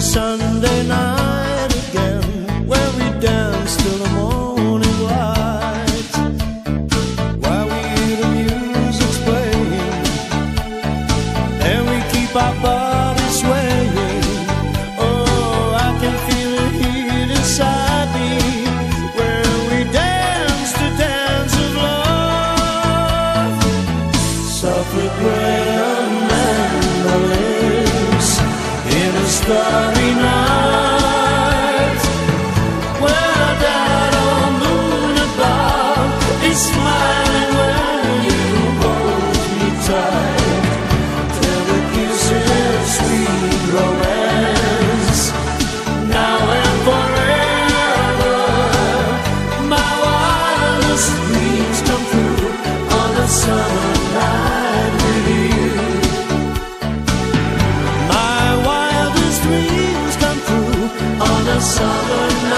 Sunday night again Where we dance till the morning light While we hear the music playing And we keep our Marina. southern